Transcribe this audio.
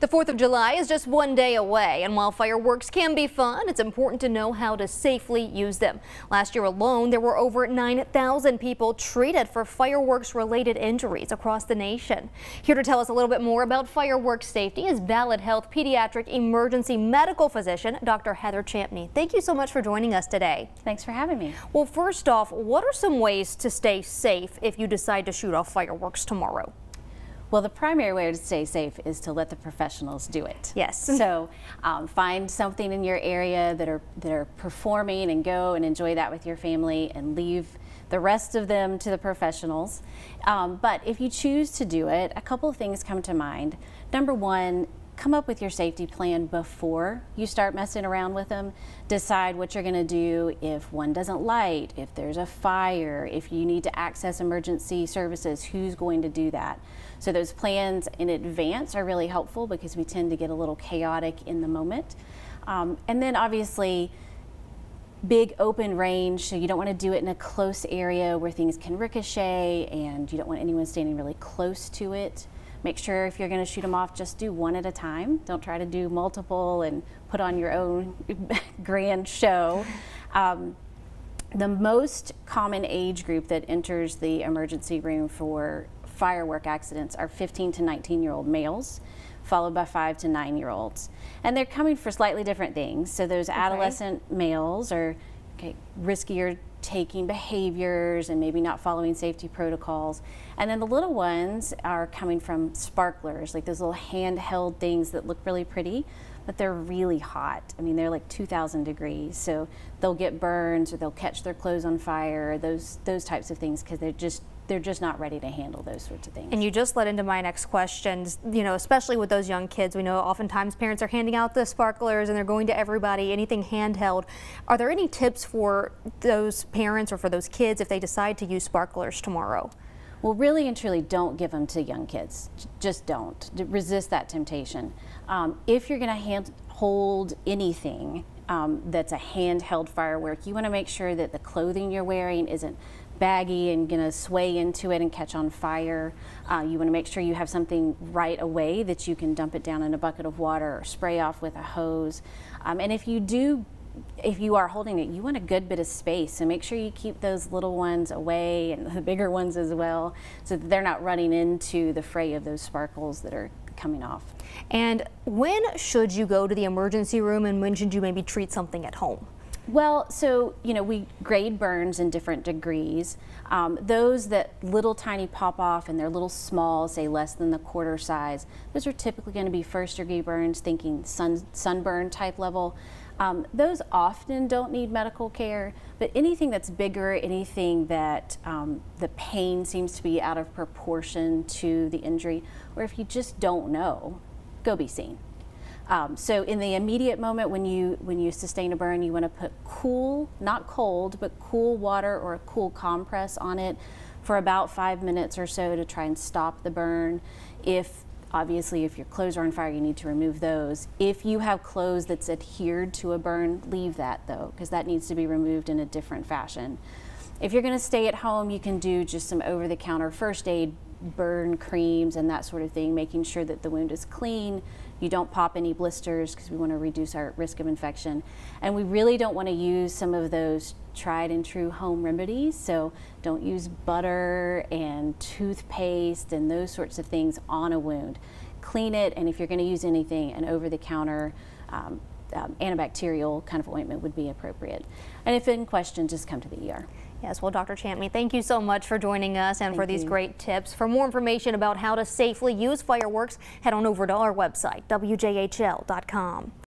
The 4th of July is just one day away, and while fireworks can be fun, it's important to know how to safely use them. Last year alone, there were over 9,000 people treated for fireworks-related injuries across the nation. Here to tell us a little bit more about fireworks safety is Ballad Health Pediatric Emergency Medical Physician Dr. Heather Champney. Thank you so much for joining us today. Thanks for having me. Well, first off, what are some ways to stay safe if you decide to shoot off fireworks tomorrow? Well, the primary way to stay safe is to let the professionals do it. Yes. So um, find something in your area that are that are performing and go and enjoy that with your family and leave the rest of them to the professionals. Um, but if you choose to do it, a couple of things come to mind. Number one, come up with your safety plan before you start messing around with them. Decide what you're going to do if one doesn't light, if there's a fire, if you need to access emergency services, who's going to do that. So those plans in advance are really helpful because we tend to get a little chaotic in the moment. Um, and then obviously, big open range, so you don't want to do it in a close area where things can ricochet and you don't want anyone standing really close to it. Make sure if you're going to shoot them off, just do one at a time. Don't try to do multiple and put on your own grand show. Um, the most common age group that enters the emergency room for firework accidents are 15 to 19 year old males followed by five to nine year olds. And they're coming for slightly different things. So those okay. adolescent males are okay, riskier taking behaviors and maybe not following safety protocols. And then the little ones are coming from sparklers, like those little handheld things that look really pretty, but they're really hot. I mean, they're like 2,000 degrees, so they'll get burns or they'll catch their clothes on fire, those, those types of things, because they're just they're just not ready to handle those sorts of things. And you just led into my next questions, you know, especially with those young kids. We know oftentimes parents are handing out the sparklers and they're going to everybody, anything handheld. Are there any tips for those parents or for those kids if they decide to use sparklers tomorrow? Well, really and truly, don't give them to young kids. Just don't. Resist that temptation. Um, if you're going to hand hold anything um, that's a handheld firework, you want to make sure that the clothing you're wearing isn't baggy and going to sway into it and catch on fire. Uh, you want to make sure you have something right away that you can dump it down in a bucket of water or spray off with a hose. Um, and if you do if you are holding it, you want a good bit of space. So make sure you keep those little ones away and the bigger ones as well so that they're not running into the fray of those sparkles that are coming off. And when should you go to the emergency room and when should you maybe treat something at home? Well, so, you know, we grade burns in different degrees. Um, those that little tiny pop off and they're little small, say less than the quarter size, those are typically going to be first degree burns, thinking sun, sunburn type level. Um, those often don't need medical care, but anything that's bigger, anything that um, the pain seems to be out of proportion to the injury, or if you just don't know, go be seen. Um, so in the immediate moment when you when you sustain a burn, you want to put cool, not cold, but cool water or a cool compress on it for about five minutes or so to try and stop the burn. If obviously if your clothes are on fire, you need to remove those. If you have clothes that's adhered to a burn, leave that though, because that needs to be removed in a different fashion. If you're going to stay at home, you can do just some over-the-counter first aid burn creams and that sort of thing, making sure that the wound is clean. You don't pop any blisters because we want to reduce our risk of infection. And we really don't want to use some of those tried and true home remedies. So don't use butter and toothpaste and those sorts of things on a wound. Clean it, and if you're going to use anything, an over the counter um, um, antibacterial kind of ointment would be appropriate. And if in question, just come to the ER. Yes, well, Dr. Champney, thank you so much for joining us and thank for these you. great tips. For more information about how to safely use fireworks, head on over to our website, WJHL.com.